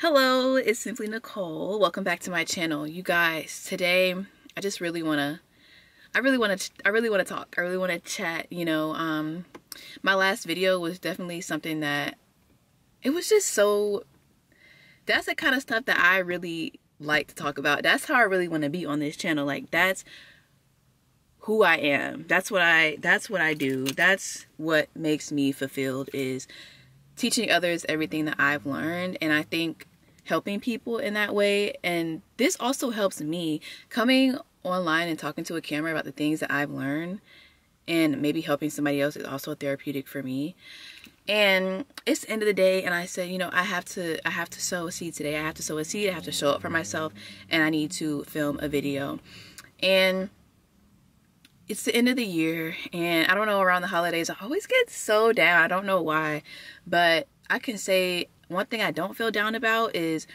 Hello, it's Simply Nicole. Welcome back to my channel. You guys, today I just really want to I really want to I really want to talk. I really want to chat, you know, um my last video was definitely something that it was just so that's the kind of stuff that I really like to talk about. That's how I really want to be on this channel. Like that's who I am. That's what I that's what I do. That's what makes me fulfilled is teaching others everything that I've learned and I think helping people in that way. And this also helps me coming online and talking to a camera about the things that I've learned and maybe helping somebody else is also therapeutic for me. And it's the end of the day and I said you know I have to I have to sow a seed today. I have to sow a seed. I have to show up for myself and I need to film a video. And it's the end of the year and I don't know around the holidays I always get so down I don't know why but I can say one thing I don't feel down about is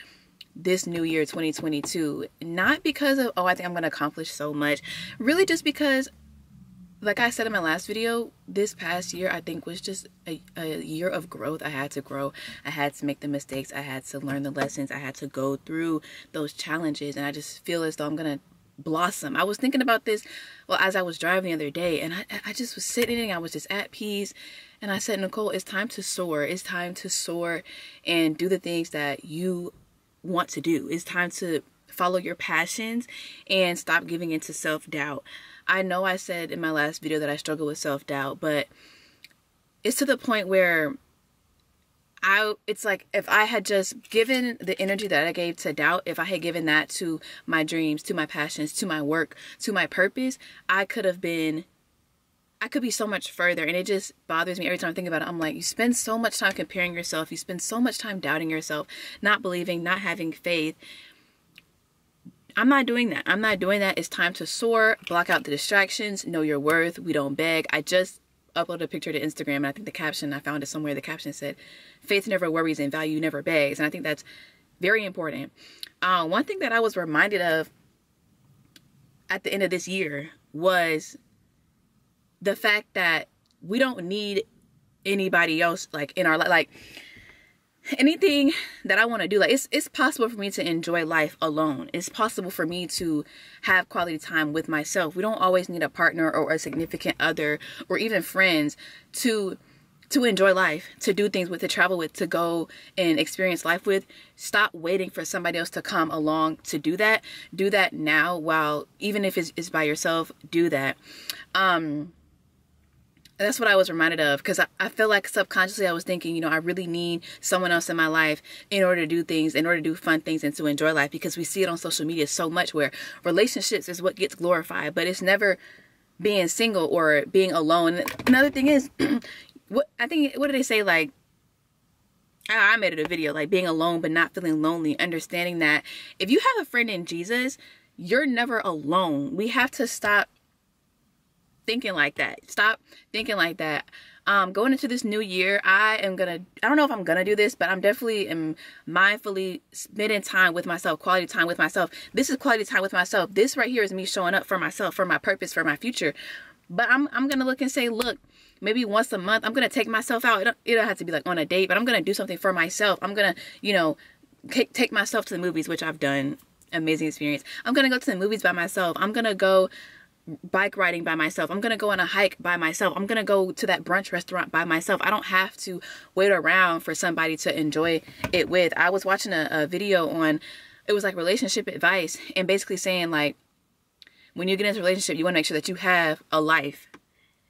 this new year 2022 not because of oh I think I'm gonna accomplish so much really just because like I said in my last video, this past year I think was just a, a, year of growth. I had to grow. I had to make the mistakes. I had to learn the lessons. I had to go through those challenges. And I just feel as though I'm going to blossom. I was thinking about this well as I was driving the other day and I, I just was sitting and I was just at peace. And I said Nicole it's time to soar. It's time to soar and do the things that you want to do. It's time to follow your passions and stop giving into self-doubt. I know I said in my last video that I struggle with self-doubt but it's to the point where I it's like if I had just given the energy that I gave to doubt, if I had given that to my dreams, to my passions, to my work, to my purpose, I could have been I could be so much further and it just bothers me every time I think about it. I'm like, you spend so much time comparing yourself, you spend so much time doubting yourself, not believing, not having faith. I'm not doing that. I'm not doing that. It's time to soar, block out the distractions, know your worth. We don't beg. I just uploaded a picture to Instagram and I think the caption, I found it somewhere, the caption said, faith never worries and value never begs. And I think that's very important. Uh, one thing that I was reminded of at the end of this year was the fact that we don't need anybody else like in our life. Like anything that I want to do, like it's it's possible for me to enjoy life alone. It's possible for me to have quality time with myself. We don't always need a partner or a significant other or even friends to to enjoy life, to do things with, to travel with, to go and experience life with. Stop waiting for somebody else to come along to do that. Do that now while even if it's, it's by yourself, do that. Um that's what I was reminded of because I, I feel like subconsciously I was thinking, you know, I really need someone else in my life in order to do things, in order to do fun things and to enjoy life because we see it on social media so much where relationships is what gets glorified, but it's never being single or being alone. Another thing is, what I think, what do they say? Like, I made it a video, like being alone but not feeling lonely, understanding that if you have a friend in Jesus, you're never alone. We have to stop thinking like that. Stop thinking like that. Um, going into this new year, I am gonna, I don't know if I'm gonna do this, but I'm definitely am mindfully spending time with myself, quality time with myself. This is quality time with myself. This right here is me showing up for myself, for my purpose, for my future. But I'm, I'm gonna look and say, look, maybe once a month, I'm gonna take myself out. It don't, it don't have to be like on a date, but I'm gonna do something for myself. I'm gonna, you know, take, take myself to the movies, which I've done amazing experience. I'm gonna go to the movies by myself. I'm gonna go bike riding by myself. I'm going to go on a hike by myself. I'm going to go to that brunch restaurant by myself. I don't have to wait around for somebody to enjoy it with. I was watching a, a video on, it was like relationship advice and basically saying like, when you get into a relationship, you want to make sure that you have a life.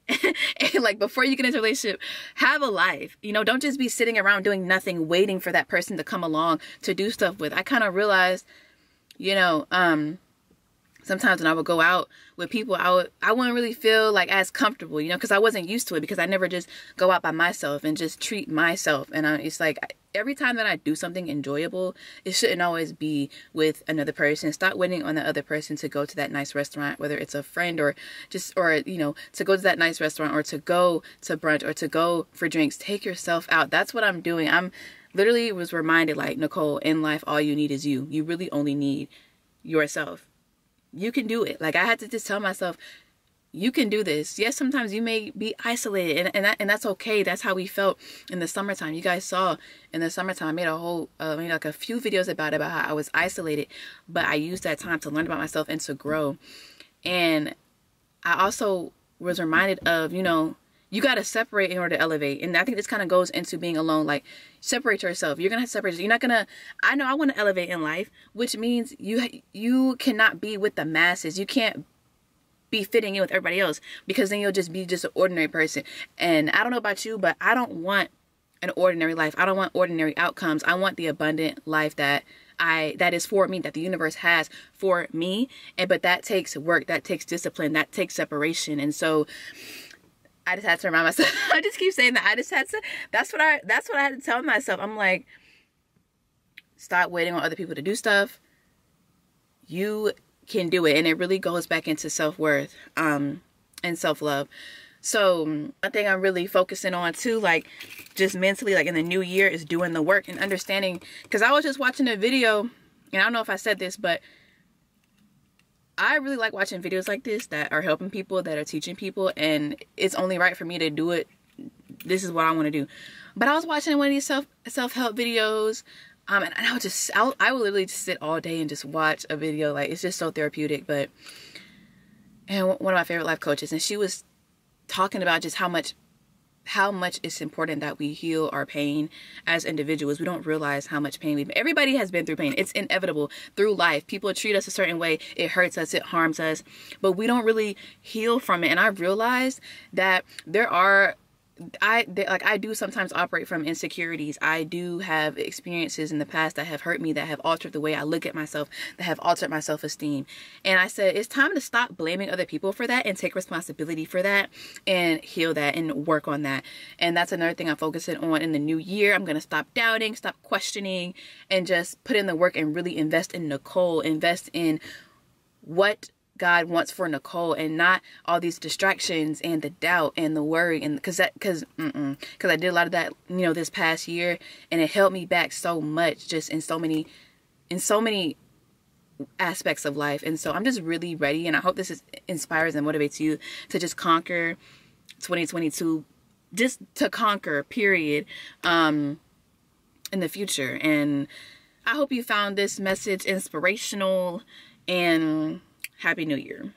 and like before you get into a relationship, have a life. You know, don't just be sitting around doing nothing, waiting for that person to come along to do stuff with. I kind of realized, you know, um, sometimes when I would go out with people, I would I wouldn't really feel like as comfortable, you know, because I wasn't used to it because I never just go out by myself and just treat myself. And I, it's like every time that I do something enjoyable, it shouldn't always be with another person. Stop waiting on the other person to go to that nice restaurant, whether it's a friend or just or you know to go to that nice restaurant or to go to brunch or to go for drinks. Take yourself out. That's what I'm doing. I'm literally was reminded like Nicole, in life all you need is you. You really only need yourself you can do it. Like I had to just tell myself, you can do this. Yes, sometimes you may be isolated, and and, that, and that's okay. That's how we felt in the summertime. You guys saw in the summertime, I made a whole, uh, made like a few videos about it, about how I was isolated, but I used that time to learn about myself and to grow. And I also was reminded of, you know, you got to separate in order to elevate. And I think this kind of goes into being alone. Like, separate yourself. You're going to separate. You're not going to, I know I want to elevate in life, which means you, you cannot be with the masses. You can't be fitting in with everybody else because then you'll just be just an ordinary person. And I don't know about you, but I don't want an ordinary life. I don't want ordinary outcomes. I want the abundant life that I that is for me that the universe has for me. And but that takes work, that takes discipline, that takes separation. And so I just had to remind myself. I just keep saying that. I just had to. That's what I. That's what I had to tell myself. I'm like, stop waiting on other people to do stuff. You can do it, and it really goes back into self worth, um, and self love. So one thing I'm really focusing on too, like just mentally, like in the new year, is doing the work and understanding. Because I was just watching a video, and I don't know if I said this, but I really like watching videos like this that are helping people, that are teaching people, and it's only right for me to do it. This is what I want to do. But I was watching one of these self self help videos, um, and I would just I, I would literally just sit all day and just watch a video. Like it's just so therapeutic. But and one of my favorite life coaches, and she was talking about just how much how much it's important that we heal our pain as individuals. We don't realize how much pain we've everybody has been through pain. It's inevitable through life. People treat us a certain way, it hurts us, it harms us, but we don't really heal from it. And I realized that there are I like I do sometimes operate from insecurities. I do have experiences in the past that have hurt me, that have altered the way I look at myself, that have altered my self-esteem. And I said it's time to stop blaming other people for that and take responsibility for that and heal that and work on that. And that's another thing I'm focusing on in the new year. I'm going to stop doubting, stop questioning and just put in the work and really invest in Nicole, invest in what God wants for Nicole and not all these distractions and the doubt and the worry and cuz that cuz cuz I did a lot of that, you know, this past year and it held me back so much just in so many in so many aspects of life. And so I'm just really ready and I hope this is, inspires and motivates you to just conquer 2022 just to conquer period um in the future and I hope you found this message inspirational and Happy New Year.